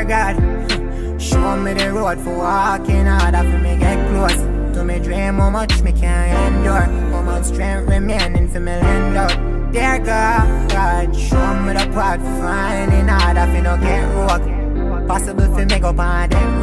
Dear God, show me the road for walking hard for me get close to me dream. How much me can endure, how much strength remaining for me land up. Dear God, show me the path for finding hard for no get rock. Possible for me go by that.